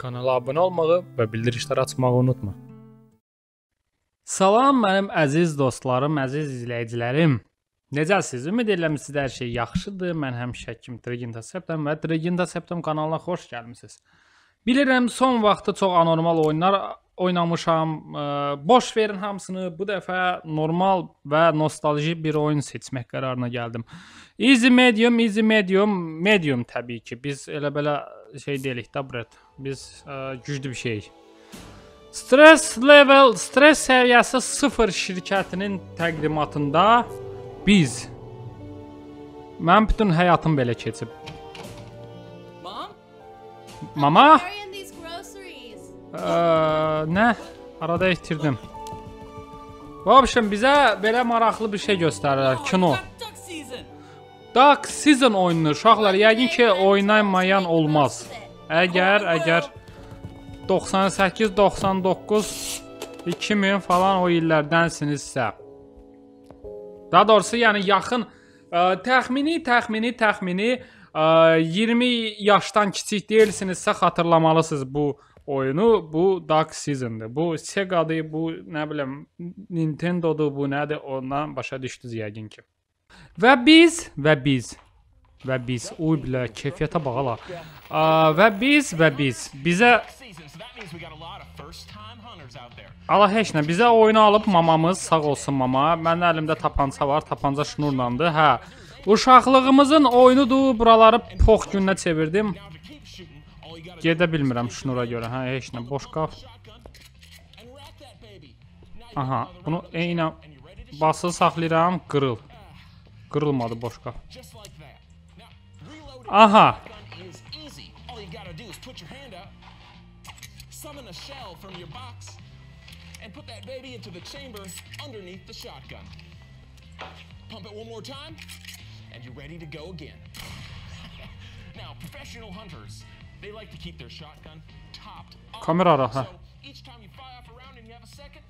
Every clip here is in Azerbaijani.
Kanala abunə olmağı və bildirişləri açmağı unutma. Salam mənim əziz dostlarım, əziz izləyicilərim. Necəsiz? Ümid edirəm sizdə hər şey yaxşıdır. Mən həmişə kimi Triginta Septem və Triginta Septem kanalına xoş gəlmisiniz. Bilirəm son vaxtı çox anormal oyunlar oynamışam. Boş verin hamısını. Bu dəfə normal və nostaljik bir oyun seçmək qərarına gəldim. Easy medium, easy medium, medium təbii ki. Biz elə belə şey deyilik də Brad. Biz ə, güclü bir şeyik. Stress level, stress səviyyəsi 0 şirkətinin təqdimatında biz Mənim bütün həyatım belə keçib. Mom? Mama? Ə, e, nə? Arada itirdim. Vəbşən bizə belə maraqlı bir şey göstərirlər, kino. Dark Season oyununu uşaqlar yəqin ki oynamayan olmaz. Əgər əgər 98, 99, 2000 falan o illərdənsinizsə. Daha doğrusu yəni yaxın ə, təxmini, təxmini, təxmini ə, 20 yaşdan kiçik deyilsinizsə xatırlamalısınız bu oyunu. Bu Dark Season'dır. Bu Sega-dır, bu nə bilim Nintendo-dur, bu nədir? Ondan başa düşdünüz yəqin ki. Və biz və biz və biz uy bilə keyfiyyətə bax ala. Və biz və biz bizə season, so that means we got a lot of first-time hunters out there. ala heç nə bizə oyunu alıb mamamız sağ olsun mama. Mənim əlimdə tapança var, tapanca şnurlandı. Hə. Uşaqlığımızın oyunudur. Buraları pox gününə çevirdim. Gedə bilmirəm şnura görə. Hə, heç nə boş qaf. Aha, bunu eynə basılı saxlayıram, qırıl. Qırılmadı boş qaf. just like that. Now, reloading Aha. the shotgun is easy. All you gotta do is put your hand up, summon a shell from your box, and put that baby into the chamber underneath the shotgun. Pump it one more time, and you're ready to go again. now, professional hunters, they like to keep their shotgun topped. Kamera. So each time you fire off a round and you have a second,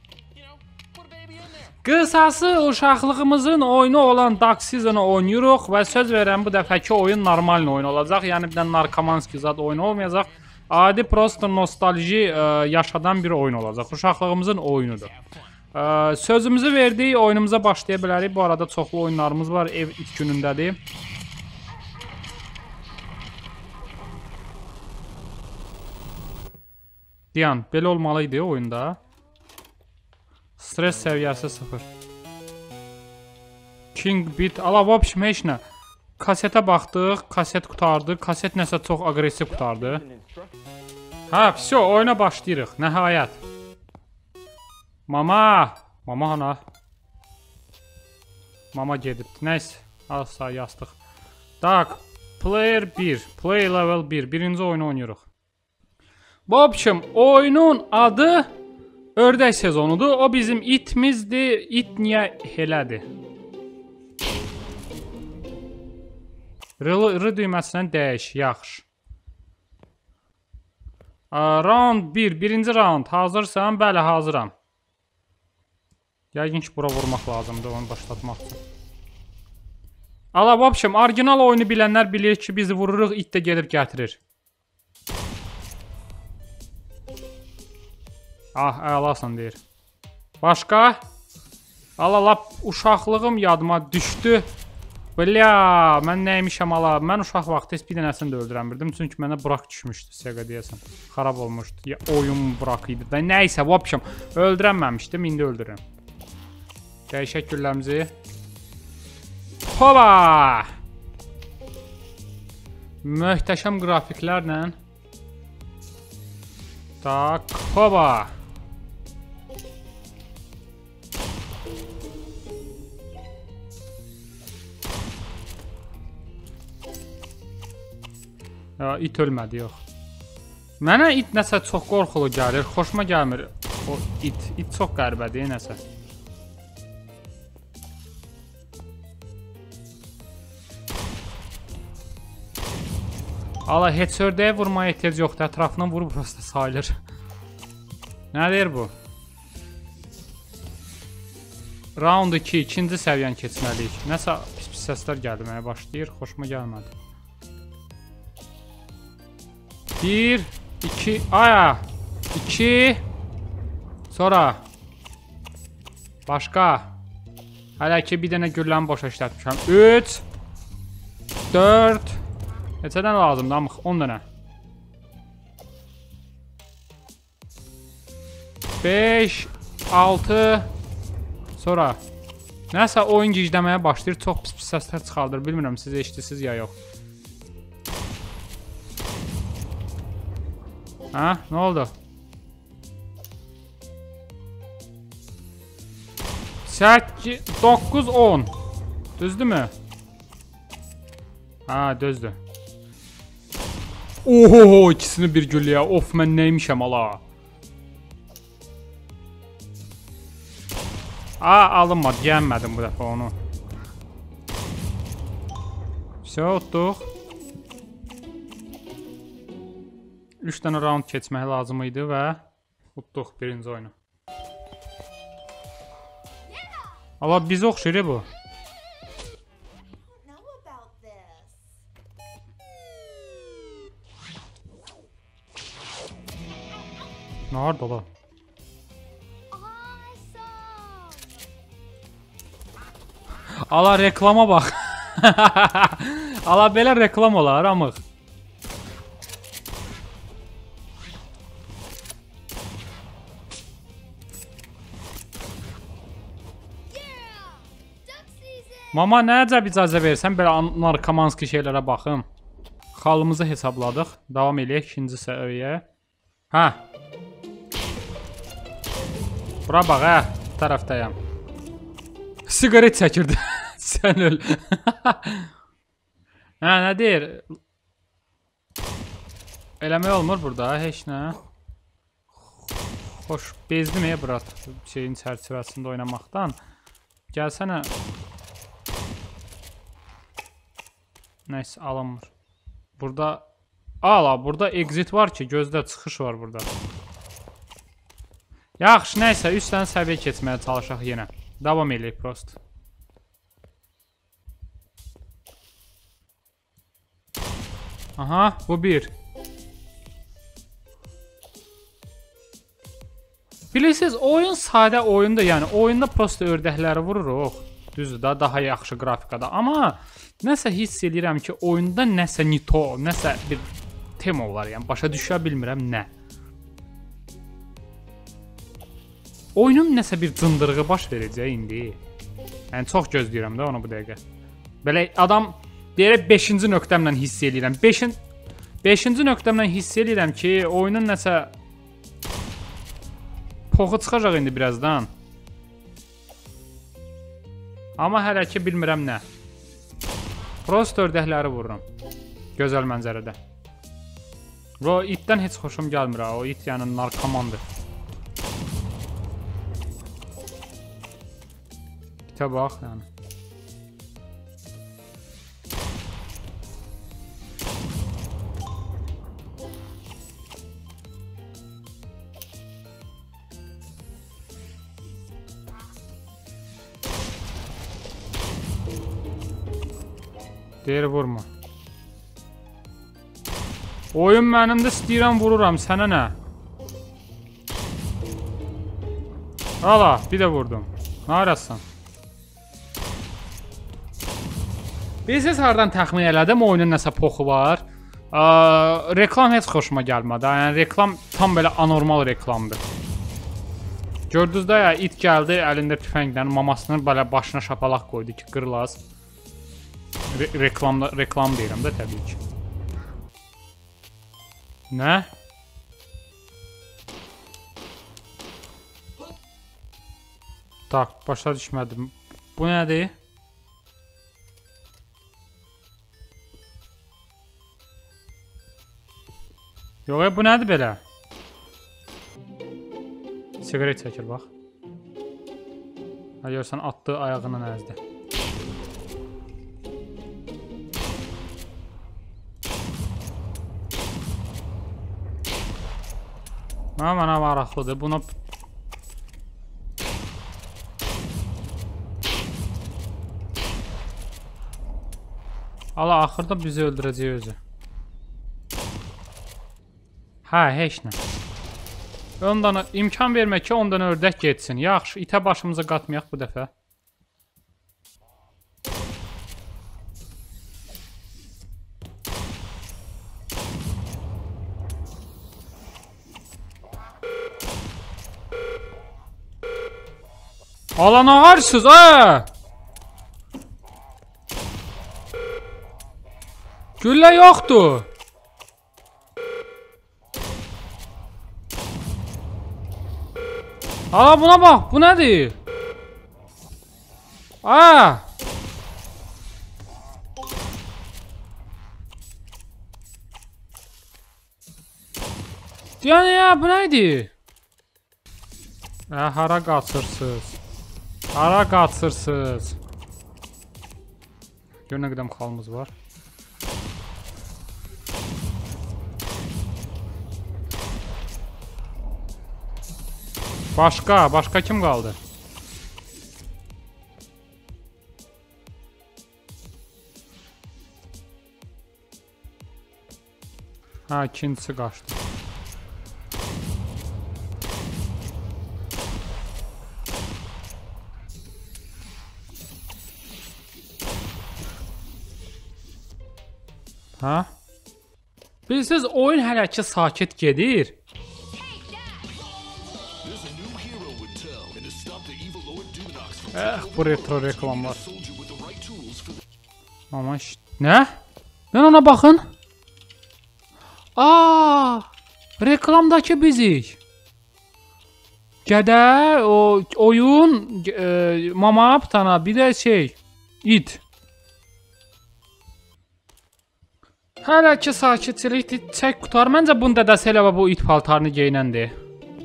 Qısası uşaqlığımızın oyunu olan Dark Season-ı oynayırıq və söz verirəm bu dəfəki oyun normal oyun olacaq. Yəni bir də narkomanski zad oyun olmayacaq. Adi prosta nostalji ə, yaşadan bir oyun olacaq. Uşaqlığımızın oyunudur. Ə, sözümüzü verdik, oyunumuza başlaya bilərik. Bu arada çoxlu oyunlarımız var, ev ilk günündədir. Diyan, belə olmalı idi oyunda. Stres səviyyəsi 0. King Beat. Ala в общем heç nə. Kasetə baxdıq, kaset qutardı. Kaset nəsə çox aqressiv qutardı. Hə, vsyo, oyuna başlayırıq. Nəhayət. Mama, mama ana. Mama gedib. Nəsə, asa yastıq. Tak, player 1, play level 1. Birinci oyunu oynayırıq. Bu общем, oyunun adı Ördək sezonudur. O bizim itmizdir. İt niyə elədir? R, R düyməsindən dəyiş. Yaxşı. Round 1. Birinci round. Hazırsan? Bəli, hazıram. Yəqin ki, bura vurmaq lazımdır onu başlatmaq üçün. Ala, vəbşəm, orijinal oyunu bilənlər bilir ki, bizi vururuq, it də gedib gətirir. Ah, əlasan deyir. Başqa? Ala lap uşaqlığım yadıma düşdü. Bля, mən nəymişəm ala? Mən uşaq vaxtı heç bir dənəsini də öldürəmirdim, çünki mənə bırak düşmüşdü, Sega deyəsən. Xarab olmuşdu. Ya oyun bırak idi. Və nə isə, vopşam, öldürəməmişdim, indi öldürürəm. Dəyişək gülləmizi. Hoba! Möhtəşəm qrafiklərlə. Tak, hoba! Ya it ölmədi yox. Mənə it nəsə çox qorxulu gəlir, xoşuma gəlmir. O it, it çox qəribədir nəsə. Ala heç ördəyə vurmaya ehtiyac yoxdur. Ətrafından vurub prosta sayılır. Nədir bu? Round 2, ikinci səviyyəni keçməliyik. Nəsə pis-pis səslər gəldi mənə başlayır, xoşuma gəlmədi. 1 2 aya 2 sonra. Başqa. Hələ ki bir dənə gülləni boşa işlətmişəm. 3 4 neçədən lazımdır amıq 10 dənə. 5 6 sonra Nəsə oyun gicləməyə başlayır, çox pis-pis səslər çıxardır. Bilmirəm siz eşidirsiniz ya yox. Hə, nə oldu? 8 9 10. Düzdürmü? Ha, düzdür. Oho, ikisini bir gülləyə. Of, mən nəymişəm ala. A, alınmadı, gəlmədim bu dəfə onu. Vəsə, utduq. 3 dənə round keçmək lazım idi və utduq birinci oyunu. Allah, biz oxşuyur bu. Narda ola? Ala reklama bax. Ala belə reklam olar amıq. Mama nə əcəb icazə versən belə an- narkomanski şeylərə baxım. Xalımızı hesabladıq. Davam eləyək ikinci səviyyə. Hə. Bura bax, hə, tərəfdəyəm. Siqaret çəkirdi. Sən öl. hə, nə deyir? Eləmək olmur burada, heç nə. Xoş, bezdim ya brat şeyin çərçivəsində oynamaqdan. Gəlsənə Nəysə alınmır. Burada ala, burada exit var ki, gözdə çıxış var burada. Yaxşı, nəysə, üstdən səviyyə keçməyə çalışaq yenə. Davam eləyək prost. Aha, bu bir. Bilirsiniz, oyun sadə oyundur, yəni oyunda prosta ördəkləri vururuq. Düzdür da, daha yaxşı qrafikada. Amma nəsə hiss edirəm ki, oyunda nəsə nito, nəsə bir tema var, yəni başa düşə bilmirəm nə. Oyunun nəsə bir cındırığı baş verəcək indi. Yəni çox gözləyirəm də onu bu dəqiqə. Belə adam deyərək 5-ci nöqtəmlə hiss edirəm. 5-in 5-ci nöqtəmlə hiss edirəm ki, oyunun nəsə poxu çıxacaq indi birazdan. Amma hələ ki bilmirəm nə. Prost ördəkləri vururam. Gözəl mənzərədə. Və itdən heç xoşum gəlmir ha. O it yəni narkomandır. İtə bax yəni. Deyir vurma. Oyun mənimdə istəyirəm vururam, sənə nə? Ala, bir də vurdum. Nə arasın? Bilirsiniz hardan təxmin elədim oyunun nəsə poxu var? Ə, reklam heç xoşuma gəlmədi. ha. Yəni reklam tam belə anormal reklamdır. Gördünüz də ya it gəldi əlində tüfənglə mamasını belə başına şapalaq qoydu ki, qırılas. Re reklamda reklam deyirəm də təbii ki. Nə? Tak, başa düşmədim. Bu nədir? Yox, bu nədir belə? Siqaret çəkir bax. Görsən atdı ayağını əzdi. Mənə mənə maraqlıdır. Buna Allah axırda bizi öldürəcək özü. Hə, heç nə. Ondan imkan vermək ki, ondan ördək getsin. Yaxşı, itə başımıza qatmayaq bu dəfə. Alan ağarsız, ha? Güllə yoxdur. Aa buna bax, bu nədir? Aa! Yəni ya, bu nə idi? Ə, hara qaçırsınız? Hara qaçırsınız? Gör nə qədər xalımız var. Başqa, başqa kim qaldı? Hə, ikincisi qaçdı. Hə? Bilsiz oyun hələ ki sakit gedir. Eh, bu retro reklamlar. iş- Nə? Mən ona baxın. Aa! Reklamdakı bizik. Gədə o oyun e, mama aptana bir də şey it. Hələ ki sakitçilik çək qutar. Məncə bunda da Selava bu it paltarını geyinəndir.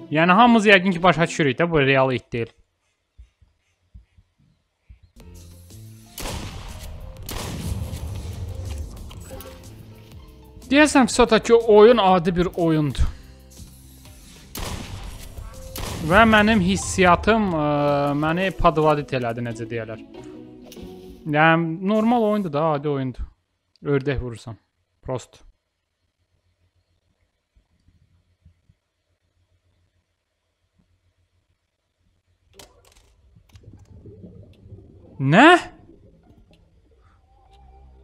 Yəni hamımız yəqin ki başa düşürük də bu real it deyil. Deyəsəm ki, oyun adi bir oyundur. Və mənim hissiyatım ə, məni padvadit elədi, necə deyirlər. Yəni normal oyundur da, adi oyundur. Ördək vurursan. Prost. Nə?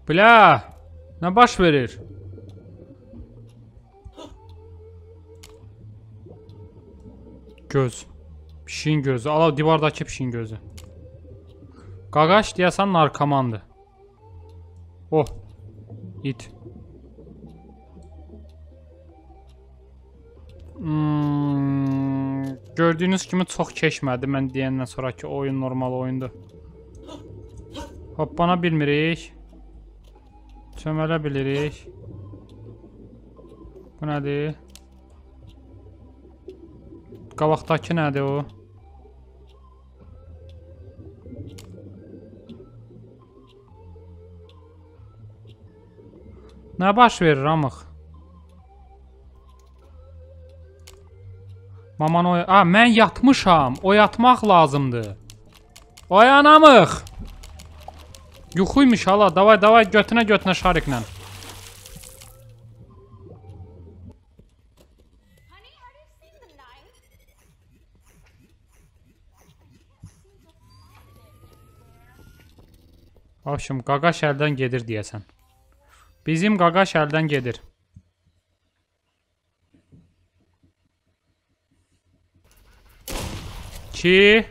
Bля, nə baş verir? Göz. Pişiyin gözü. Ala divardakı pişiyin gözü. Qaqaş deyəsən narkomandır. Oh. İt. Gördüyünüz kimi çox keçmədi mən deyəndən sonraki oyun normal oyundur. Hoppana bilmirik. Çömələ bilirik. Bu nədir? Qabaqdakı nədir o? Nə baş verir amıq? Maman oy... A, mən yatmışam. Oyatmaq lazımdır. Oyanamıq. Yuxuymuş hala. Davay, davay götünə götünə şariklə. Başım qaqaş əldən gedir deyəsən. Bizim qaqaş əldən gedir. İki,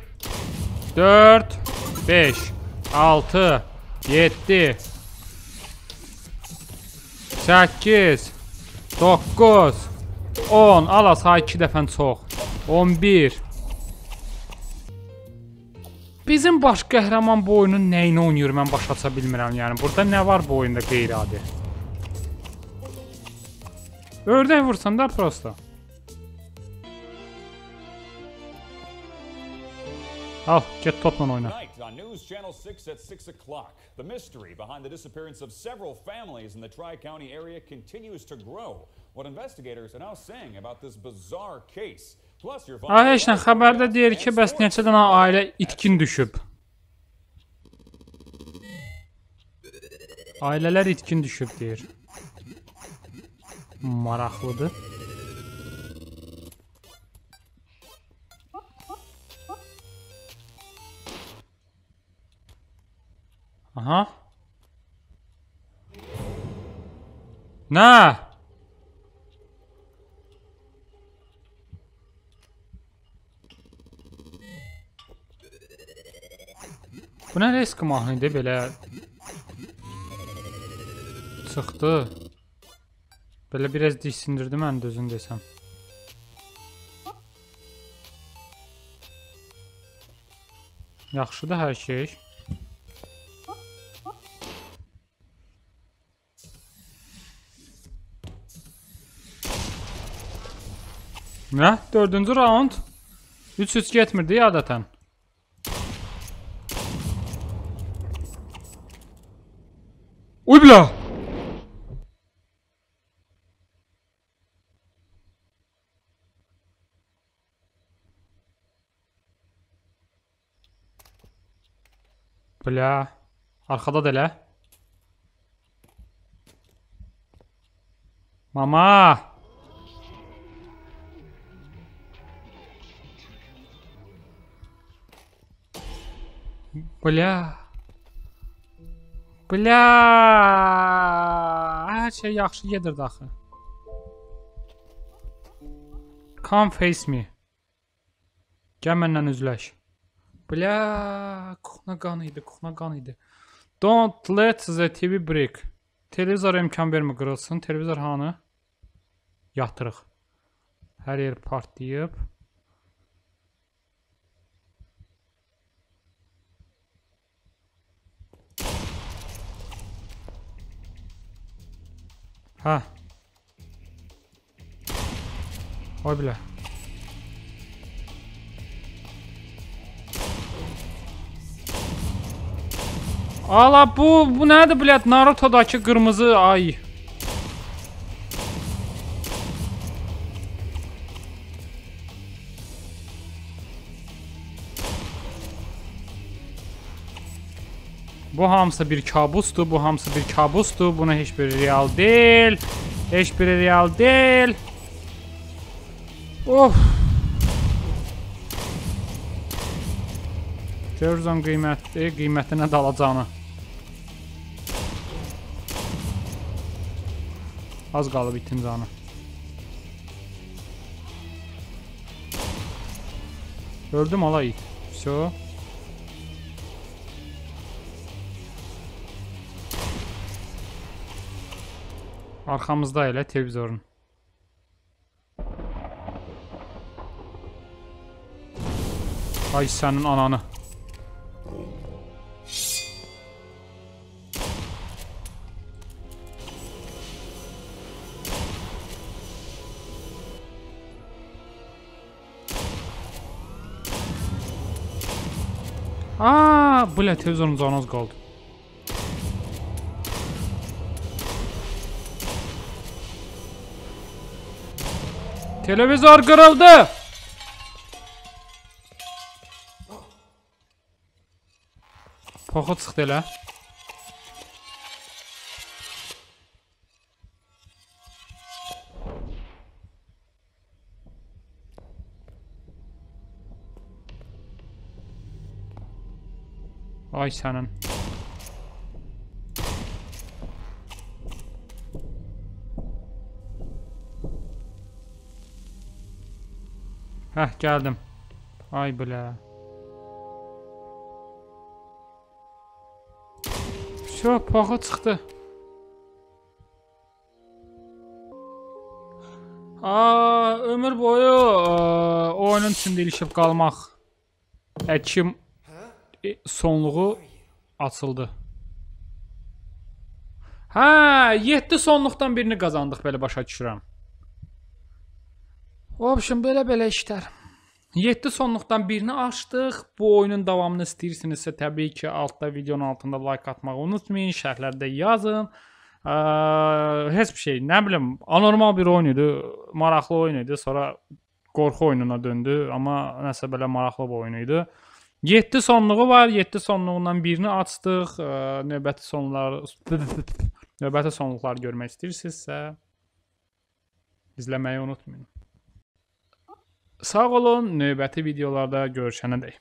dörd, beş, altı, yeddi, səkkiz, doqquz, on. Ala say iki dəfən çox. On bir. Bizim baş qəhrəman bu oyunun nəyini oynayır mən başa aça bilmirəm. Yəni burada nə var bu oyunda qeyri-adi? Ördək vursan da prosta. Al, get topla oyna. Tonight on News Channel 6 at 6 o'clock, the mystery behind the disappearance of several families in the Tri County area continues to grow. What investigators are now saying about this bizarre case. Plus, your Ay heç nə xəbərdə deyir ki, bəs neçə dənə ailə itkin düşüb. Ailələr itkin düşüb deyir. Maraqlıdır. Aha. Nə? Bu nə risk mahnıdır belə çıxdı. Belə biraz diksindirdi məni düzün desəm. Yaxşıdır hər şey. Nə? 4-cü raund 3-3 getmirdi adətən. Uy bilə. Bilə. Arxada da elə. Mama. Бля. Bля. Hər şey yaxşı gedirdi axı. Come face me. Gəl məndən üzləş. Bля, kuxna qan idi, kuxna qan idi. Don't let the TV break. Televizor imkan vermə qırılsın. Televizor hanı? Yatırıq. Hər yer partlayıb. Hə. Oy bilə. Ala bu bu nədir bilet Naruto'dakı qırmızı ay. Bu hamısı bir kabusdur, bu hamısı bir kabusdur. Buna heç biri real deyil. Heç biri real deyil. Of. Görürsən qiymətli, qiymətinə dalacağını. Az qalıb itin canı. Öldüm ala it. Все. Arxamızda elə televizorun. Ay sənin ananı. Aa, bu ilə televizorun canı az qaldı. Televizor kırıldı. Poxu çıxdı elə. Ay sənin. Heh geldim. Ay bile. Şu paha çıxdı. Aa, ömür boyu aa, oyunun içində ilişib qalmaq. Həkim sonluğu açıldı. Hə, 7 sonluqdan birini qazandıq belə başa düşürəm. Obşun belə-belə işlər. 7 sonluqdan birini açdıq. Bu oyunun davamını istəyirsinizsə təbii ki, altda videonun altında like atmağı unutmayın, şərhlərdə yazın. Ə, heç bir şey, nə bilim, anormal bir oyun idi, maraqlı oyun idi, sonra qorxu oyununa döndü, amma nəsə belə maraqlı bir oyun idi. 7 sonluğu var. 7 sonluğundan birini açdıq. Ə, növbəti sonlar növbəti sonluqlar görmək istəyirsinizsə izləməyi unutmayın. Sağ olun, növbəti videolarda görüşənədək.